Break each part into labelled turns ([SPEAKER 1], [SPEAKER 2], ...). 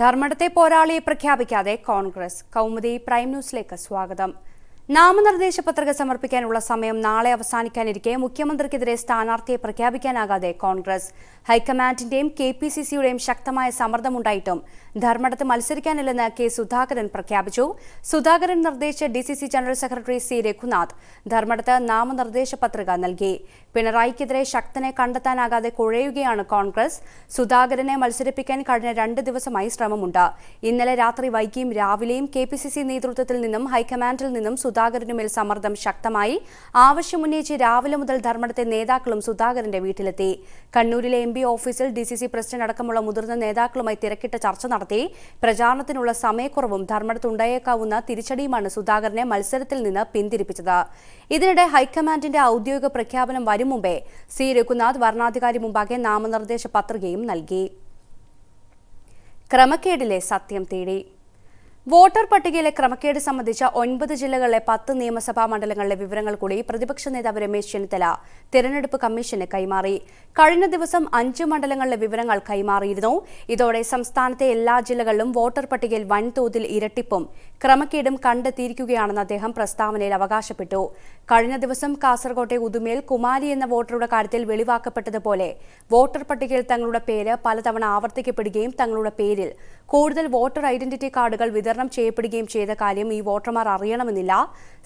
[SPEAKER 1] ധർമ്മടത്തെ പോരാളിയെ പ്രഖ്യാപിക്കാതെ കോൺഗ്രസ് കൗമുദി പ്രൈം ന്യൂസിലേക്ക് സ്വാഗതം നാമനിർദ്ദേശ പത്രിക സമർപ്പിക്കാനുള്ള സമയം നാളെ അവസാനിക്കാനിരിക്കെ മുഖ്യമന്ത്രിക്കെതിരെ സ്ഥാനാർത്ഥിയെ പ്രഖ്യാപിക്കാനാകാതെ കോൺഗ്രസ് ഹൈക്കമാൻഡിന്റെയും കെ പി സി സിയുടെയും ശക്തമായ സമ്മർദ്ദമുണ്ടായിട്ടും ധർമ്മടത്ത് മത്സരിക്കാനില്ലെന്ന് കെ സുധാകരൻ പ്രഖ്യാപിച്ചു സുധാകരൻ നിർദ്ദേശിച്ച D C C general secretary C Raghunath ധർമ്മടത്ത് നാമനിർദ്ദേശ പത്രിക നൽകി പിണറായിക്കെതിരെ ശക്തനെ കണ്ടെത്താനാകാതെ കുഴയുകയാണ് കോൺഗ്രസ് സുധാകരനെ മത്സരിപ്പിക്കാൻ കഴിഞ്ഞ രണ്ട് ദിവസമായി ശ്രമമുണ്ട് ഇന്നലെ രാത്രി വൈകിയും രാവിലെയും കെ പി സി സി നേതൃത്വത്തിൽ നിന്നും ഹൈക്കമാൻഡിൽ നിന്നും സുധാകരനുമേൽ സമ്മർദ്ദം ശക്തമായി ആവശ്യമുന്നയിച്ച് രാവിലെ മുതൽ ധർമ്മടത്തെ നേതാക്കളും സുധാകരന്റെ വീട്ടിലെത്തി കണ്ണൂരിലെ എം ഓഫീസിൽ ഡി പ്രസിഡന്റ് അടക്കമുള്ള മുതിർന്ന നേതാക്കളുമായി തിരക്കിട്ട ചർച്ച നടത്തി പ്രചാരണത്തിനുള്ള സമയക്കുറവും ധർമ്മടത്തുണ്ടായേക്കാവുന്ന തിരിച്ചടിയുമാണ് സുധാകരനെ മത്സരത്തിൽ നിന്ന് പിന്തിരിപ്പിച്ചത് ഇതിനിടെ ഹൈക്കമാൻഡിന്റെ ഔദ്യോഗിക പ്രഖ്യാപനം വരും മുമ്പേ സി രഘുനാഥ് വരണാധികാരി മുമ്പാകെ നാമനിർദ്ദേശ പത്രികയും നൽകി ക്രമക്കേടിലെ സത്യം തേടി വോട്ടർ പട്ടികയിലെ ക്രമക്കേട് സംബന്ധിച്ച ഒൻപത് ജില്ലകളിലെ പത്ത് നിയമസഭാ മണ്ഡലങ്ങളിലെ വിവരങ്ങൾ കൂടി പ്രതിപക്ഷ നേതാവ് രമേശ് ചെന്നിത്തല തെരഞ്ഞെടുപ്പ് കമ്മീഷന് കൈമാറി കഴിഞ്ഞ ദിവസം അഞ്ച് മണ്ഡലങ്ങളിലെ വിവരങ്ങൾ കൈമാറിയിരുന്നു ഇതോടെ സംസ്ഥാനത്തെ എല്ലാ ജില്ലകളിലും വോട്ടർ പട്ടികയിൽ വൻതോതിൽ ഇരട്ടിപ്പും ക്രമക്കേടും കണ്ടെത്തിയിരിക്കുകയാണെന്ന് അദ്ദേഹം പ്രസ്താവനയിൽ അവകാശപ്പെട്ടു കഴിഞ്ഞ ദിവസം കാസർകോട്ടെ ഉദുമേൽ കുമാരി എന്ന വോട്ടറുടെ കാര്യത്തിൽ വെളിവാക്കപ്പെട്ടതുപോലെ വോട്ടർ പട്ടികയിൽ തങ്ങളുടെ പേര് പലതവണ ആവർത്തിക്കപ്പെടുകയും തങ്ങളുടെ പേരിൽ കൂടുതൽ വോട്ടർ ഐഡന്റിറ്റി കാർഡുകൾ വിതരണം വിതരണം ചെയ്യപ്പെടുകയും ചെയ്ത കാര്യം ഈ വോട്ടർമാർ അറിയണമെന്നില്ല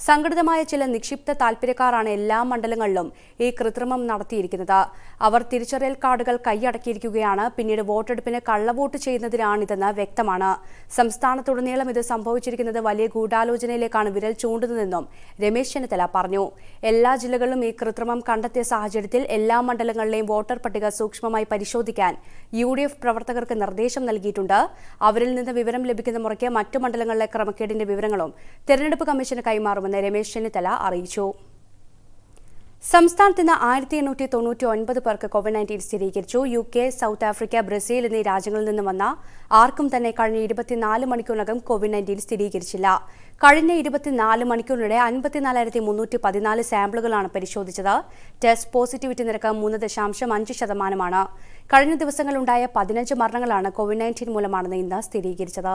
[SPEAKER 1] സംഘടിതമായ ചില നിക്ഷിപ്ത താൽപര്യക്കാരാണ് എല്ലാ മണ്ഡലങ്ങളിലും ഈ കൃത്രിമം നടത്തിയിരിക്കുന്നത് അവർ തിരിച്ചറിയൽ കാർഡുകൾ കൈയടക്കിയിരിക്കുകയാണ് പിന്നീട് വോട്ടെടുപ്പിന് കള്ളവോട്ട് ചെയ്യുന്നതിനാണിതെന്ന് വ്യക്തമാണ് സംസ്ഥാനത്തുടനീളം ഇത് സംഭവിച്ചിരിക്കുന്നത് വലിയ ഗൂഢാലോചനയിലേക്കാണ് വിരൽ ചൂണ്ടുന്നതെന്നും രമേശ് ചെന്നിത്തല പറഞ്ഞു എല്ലാ ജില്ലകളിലും ഈ കൃത്രിമം കണ്ടെത്തിയ സാഹചര്യത്തിൽ എല്ലാ മണ്ഡലങ്ങളിലെയും വോട്ടർ പട്ടിക സൂക്ഷ്മമായി പരിശോധിക്കാൻ യു പ്രവർത്തകർക്ക് നിർദ്ദേശം നൽകിയിട്ടുണ്ട് അവരിൽ നിന്ന് വിവരം ലഭിക്കുന്ന മുറയ്ക്ക് മറ്റു മണ്ഡലങ്ങളിലെ ക്രമക്കേടിന്റെ വിവരങ്ങളും തെരഞ്ഞെടുപ്പ് കമ്മീഷന് കൈമാറുമെന്ന് രമേശ് ചെന്നിത്തല അറിയിച്ചു സംസ്ഥാനത്ത് ഇന്ന് ആയിരത്തി എണ്ണൂറ്റി തൊണ്ണൂറ്റി ഒൻപത് പേർക്ക് കോവിഡ് നയൻറ്റീൻ സ്ഥിരീകരിച്ചു U K South Africa Brazil എന്നീ രാജ്യങ്ങളിൽ നിന്ന് വന്ന ആർക്കും തന്നെ കഴിഞ്ഞ ഇരുപത്തിനാല് മണിക്കൂറിനകം കോവിഡ് നയൻറ്റീൻ സ്ഥിരീകരിച്ചില്ല കഴിഞ്ഞ ഇരുപത്തിനാല് മണിക്കൂറിനിടെ അൻപത്തിനാലായിരത്തി മുന്നൂറ്റി പതിനാല് സാമ്പിളുകളാണ് പരിശോധിച്ചത് ടെസ്റ്റ് പോസിറ്റിവിറ്റി നിരക്ക് മൂന്ന് ദശാംശം അഞ്ച് ശതമാനമാണ് കഴിഞ്ഞ ദിവസങ്ങളിലുണ്ടായ പതിനഞ്ച് മരണങ്ങളാണ് കോവിഡ് നയൻറ്റീൻ മൂലമാണെന്ന് ഇന്ന് സ്ഥിരീകരിച്ചത്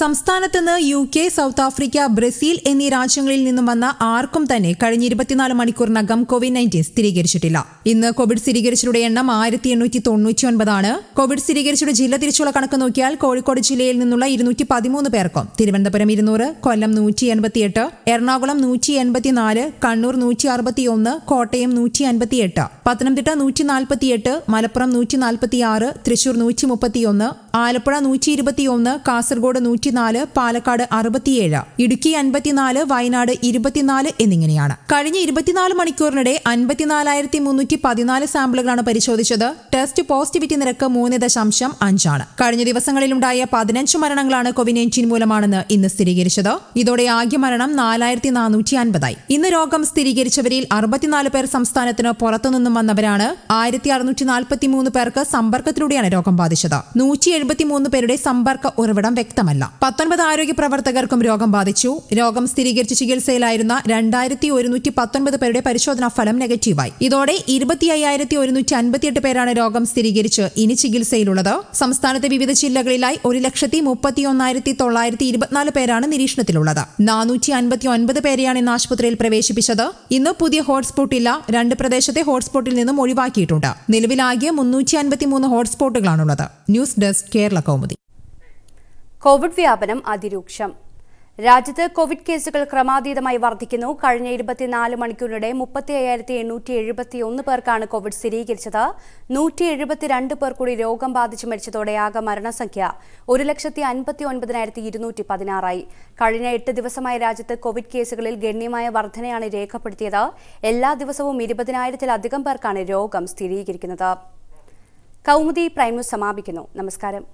[SPEAKER 2] സംസ്ഥാനത്ത് നിന്ന് U K South Africa Brazil എന്നീ രാജ്യങ്ങളിൽ നിന്നും വന്ന ആർക്കും തന്നെ കഴിഞ്ഞ ഇരുപത്തിനാല് മണിക്കൂറിനകം കോവിഡ് നയൻറ്റീൻ സ്ഥിരീകരിച്ചിട്ടില്ല ഇന്ന് കോവിഡ് സ്ഥിരീകരിച്ചവരുടെ എണ്ണം ആയിരത്തി എണ്ണൂറ്റി തൊണ്ണൂറ്റി ഒൻപതാണ് കോവിഡ് സ്ഥിരീകരിച്ചവരുടെ ജില്ല തിരിച്ചുള്ള കണക്ക് നോക്കിയാൽ കോഴിക്കോട് ജില്ലയിൽ നിന്നുള്ള ഇരുന്നൂറ്റി പതിമൂന്ന് പേർക്കും തിരുവനന്തപുരം ഇരുന്നൂറ് കൊല്ലം നൂറ്റി എൺപത്തിയെട്ട് എറണാകുളം നൂറ്റി എൺപത്തിനാല് കണ്ണൂർ നൂറ്റി അറുപത്തി ഒന്ന് കോട്ടയം നൂറ്റി അൻപത്തിയെട്ട് പത്തനംതിട്ട നൂറ്റി നാൽപ്പത്തിയെട്ട് മലപ്പുറം നൂറ്റി നാൽപ്പത്തിയാറ് തൃശൂർ നൂറ്റി മുപ്പത്തിയൊന്ന് ആലപ്പുഴ നൂറ്റി ഇരുപത്തിയൊന്ന് കാസർഗോഡ് നൂറ്റി നൂറ്റിനാല് പാലക്കാട് അറുപത്തിയേഴ് ഇടുക്കി അൻപത്തിനാല് വയനാട് ഇരുപത്തിനാല് എന്നിങ്ങനെയാണ് കഴിഞ്ഞ ഇരുപത്തിനാല് മണിക്കൂറിനിടെ അൻപത്തിനാലായിരത്തി മുന്നൂറ്റി പതിനാല് സാമ്പിളുകളാണ് പരിശോധിച്ചത് ടെസ്റ്റ് പോസിറ്റിവിറ്റി നിരക്ക് മൂന്ന് ദശാംശം അഞ്ചാണ് കഴിഞ്ഞ ദിവസങ്ങളിലുണ്ടായ പതിനഞ്ച് മരണങ്ങളാണ് കോവിഡ് നയൻറ്റീൻ മൂലമാണെന്ന് ഇന്ന് സ്ഥിരീകരിച്ചത് ഇതോടെ ആകെ മരണം നാലായിരത്തി നാനൂറ്റി അൻപതായി ഇന്ന് രോഗം സ്ഥിരീകരിച്ചവരിൽ അറുപത്തിനാല് പേർ സംസ്ഥാനത്തിന് പുറത്തുനിന്നും വന്നവരാണ് ആയിരത്തി അറുനൂറ്റി നാൽപ്പത്തി മൂന്ന് പേർക്ക് സമ്പർക്കത്തിലൂടെയാണ് രോഗം ബാധിച്ചത് നൂറ്റി എഴുപത്തിമൂന്ന് പേരുടെ സമ്പർക്ക ഉറവിടം വ്യക്തമല്ല പത്തൊൻപത് ആരോഗ്യ പ്രവർത്തകർക്കും രോഗം ബാധിച്ചു രോഗം സ്ഥിരീകരിച്ച് ചികിത്സയിലായിരുന്ന രണ്ടായിരത്തി ഒരുന്നൂറ്റി പത്തൊൻപത് പേരുടെ പരിശോധനാ ഫലം നെഗറ്റീവായി ഇതോടെ ഇരുപത്തി അയ്യായിരത്തി ഒരുന്നൂറ്റി അൻപത്തിയെട്ട് പേരാണ് രോഗം സ്ഥിരീകരിച്ച് ഇനി ചികിത്സയിലുള്ളത് സംസ്ഥാനത്തെ വിവിധ ജില്ലകളിലായി ഒരു ലക്ഷത്തി മുപ്പത്തി ഒന്നായിരത്തി തൊള്ളായിരത്തി ഇരുപത്തിനാല് പേരാണ് നിരീക്ഷണത്തിലുള്ളത് നാനൂറ്റി അൻപത്തി ഒൻപത് പേരെയാണ് ഇന്ന് ആശുപത്രിയിൽ പ്രവേശിപ്പിച്ചത് ഇന്ന് പുതിയ ഹോട്ട്സ്പോട്ട് ഇല്ല രണ്ട് പ്രദേശത്തെ ഹോട്ട്സ്പോട്ടിൽ നിന്നും ഒഴിവാക്കിയിട്ടുണ്ട് നിലവിലാകെ മുന്നൂറ്റി അൻപത്തി മൂന്ന് ഹോട്ട്സ്പോട്ടുകളാണുള്ളത് news desk Kerala Kaumudi
[SPEAKER 1] Covid വ്യാപനം അതിരൂക്ഷം രാജ്യത്ത് കോവിഡ് കേസുകൾ ക്രമാതീതമായി വർദ്ധിക്കുന്നു കഴിഞ്ഞ ഇരുപത്തിനാല് മണിക്കൂറിനിടെ മുപ്പത്തി അയ്യായിരത്തി എണ്ണൂറ്റി എഴുപത്തി ഒന്ന് പേർക്കാണ് കോവിഡ് സ്ഥിരീകരിച്ചത് നൂറ്റി എഴുപത്തിരണ്ട് പേർ കൂടി രോഗം ബാധിച്ച് മരിച്ചതോടെ ആകെ മരണസംഖ്യ ഒരു ലക്ഷത്തി അൻപത്തി ഒൻപതിനായിരത്തി ഇരുന്നൂറ്റി പതിനാറായി കഴിഞ്ഞ എട്ട് ദിവസമായി രാജ്യത്ത് കോവിഡ് കേസുകളിൽ ഗണ്യമായ വർധനയാണ് രേഖപ്പെടുത്തിയത് എല്ലാ ദിവസവും ഇരുപതിനായിരത്തിലധികം പേർക്കാണ് രോഗം സ്ഥിരീകരിക്കുന്നത് കൗമുദി പ്രൈം ന്യൂസ് സമാപിക്കുന്നു നമസ്കാരം